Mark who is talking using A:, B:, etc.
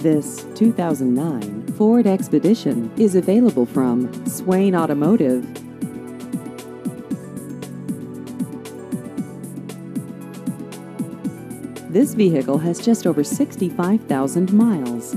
A: This 2009 Ford Expedition is available from Swain Automotive. This vehicle has just over 65,000 miles.